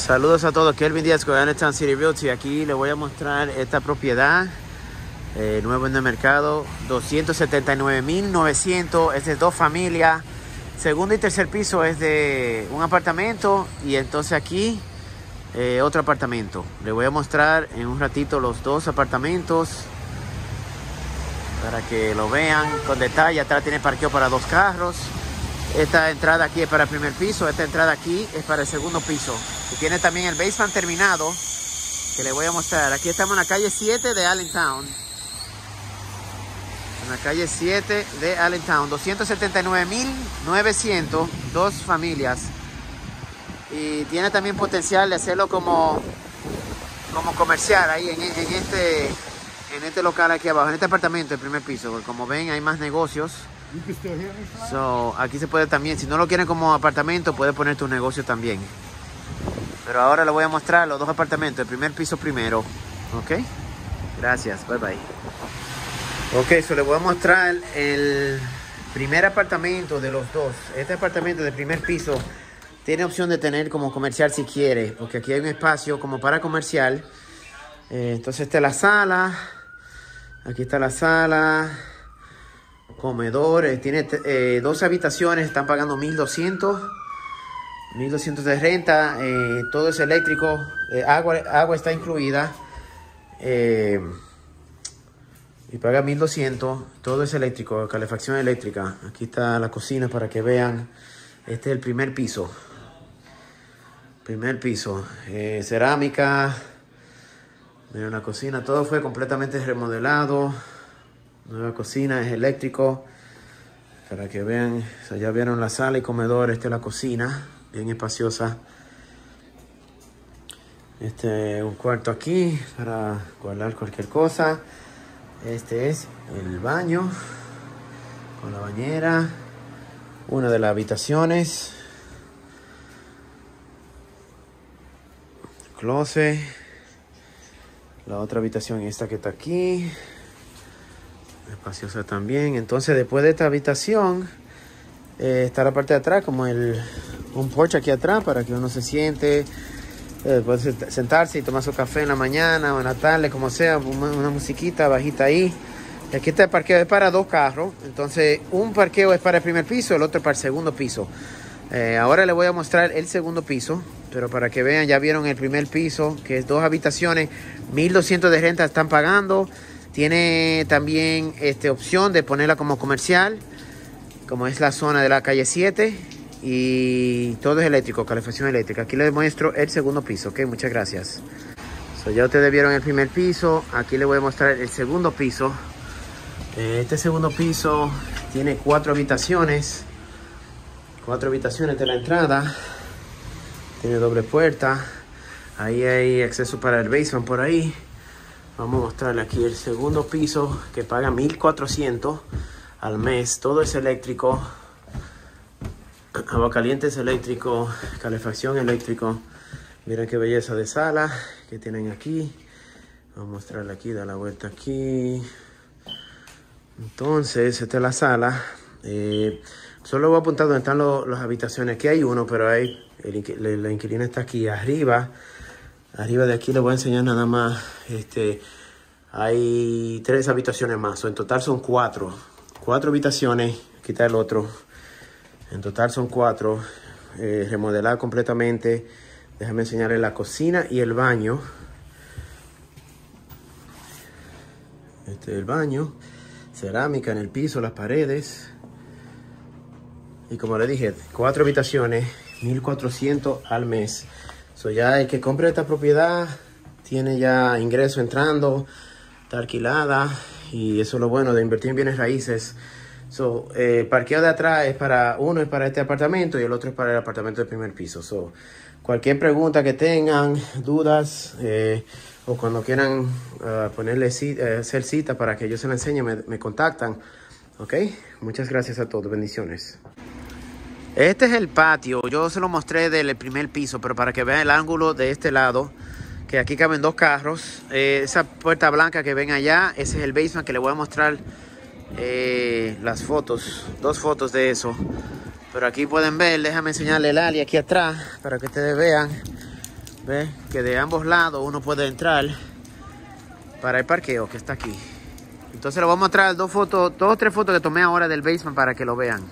Saludos a todos, Kelvin Díaz con Town City Realty. Aquí les voy a mostrar esta propiedad eh, nuevo en el mercado, 279.900, es de dos familias. Segundo y tercer piso es de un apartamento y entonces aquí eh, otro apartamento. Les voy a mostrar en un ratito los dos apartamentos para que lo vean con detalle. Atrás tiene parqueo para dos carros. Esta entrada aquí es para el primer piso, esta entrada aquí es para el segundo piso. Y tiene también el basement terminado que les voy a mostrar. Aquí estamos en la calle 7 de Allentown. En la calle 7 de Allentown. 279.900, dos familias. Y tiene también potencial de hacerlo como, como comercial ahí en, en este, en este local aquí abajo, en este apartamento, el primer piso. Como ven hay más negocios. So, aquí se puede también, si no lo quieren como apartamento, puede poner tu negocio también. Pero ahora le voy a mostrar los dos apartamentos, el primer piso primero. ¿Ok? Gracias, bye bye. Ok, so le voy a mostrar el primer apartamento de los dos. Este apartamento de primer piso tiene opción de tener como comercial si quiere, porque aquí hay un espacio como para comercial. Eh, entonces esta es la sala. Aquí está la sala comedores, tiene eh, dos habitaciones, están pagando 1200, 1200 de renta, eh, todo es eléctrico, eh, agua, agua está incluida y paga 1200, todo es eléctrico, calefacción eléctrica. Aquí está la cocina para que vean, este es el primer piso, primer piso, cerámica, miren la cocina, todo fue completamente remodelado. Nueva cocina, es eléctrico. Para que vean, ya vieron la sala y comedor. Esta es la cocina, bien espaciosa. Este un cuarto aquí para guardar cualquier cosa. Este es el baño con la bañera. Una de las habitaciones. Closet. La otra habitación esta que está aquí espaciosa también. Entonces, después de esta habitación, eh, está la parte de atrás, como el, un porche aquí atrás para que uno se siente, eh, puede sentarse y tomar su café en la mañana o en la tarde, como sea, una, musiquita bajita ahí. Aquí está el parqueo, es para dos carros. Entonces, un parqueo es para el primer piso, el otro para el segundo piso. Eh, ahora les voy a mostrar el segundo piso, pero para que vean, ya vieron el primer piso, que es dos habitaciones, 1200 de renta están pagando. Tiene también este, opción de ponerla como comercial, como es la zona de la calle 7. Y todo es eléctrico, calefacción eléctrica. Aquí les muestro el segundo piso, ok, muchas gracias. ya ustedes vieron el primer piso, aquí les voy a mostrar el segundo piso. Eh, este segundo piso tiene cuatro habitaciones. Cuatro habitaciones de la entrada. Tiene doble puerta. Ahí hay acceso para el basement por ahí. Vamos a mostrarle aquí el segundo piso que paga 1400 al mes. Todo es eléctrico. Agua caliente es eléctrico. Calefacción eléctrico. Miren qué belleza de sala que tienen aquí. Vamos a mostrarle aquí, da la vuelta aquí. Entonces, esta es la sala. Eh, solo voy a apuntar dónde están las habitaciones. Aquí hay uno, pero hay, la inquilina está aquí arriba. Arriba de aquí les voy a enseñar nada más. Este, hay tres habitaciones más. En total son cuatro. Cuatro habitaciones. Quitar el otro. En total son cuatro. Eh, remodelar completamente. Déjame enseñarles la cocina y el baño. Este es el baño. Cerámica en el piso, las paredes. Y como le dije, cuatro habitaciones, 1400 al mes. So ya el que compre esta propiedad tiene ya ingreso entrando, está alquilada y eso es lo bueno de invertir en bienes raíces. So, eh, el parqueo de atrás es para uno es para este apartamento y el otro es para el apartamento del primer piso. So, cualquier pregunta que tengan, dudas eh, o cuando quieran uh, ponerle eh, hacer cita para que yo se la enseñe, me, me contactan. Ok, muchas gracias a todos, bendiciones. Este es el patio, yo se lo mostré del primer piso, pero para que vean el ángulo de este lado, que aquí caben dos carros. Eh, esa puerta blanca que ven allá, ese es el basement que le voy a mostrar eh, las fotos, dos fotos de eso. Pero aquí pueden ver, déjame enseñarle el ali aquí atrás para que ustedes vean. ¿Ves? Que de ambos lados uno puede entrar para el parqueo que está aquí. Entonces lo voy a mostrar dos fotos, dos o tres fotos que tomé ahora del basement para que lo vean.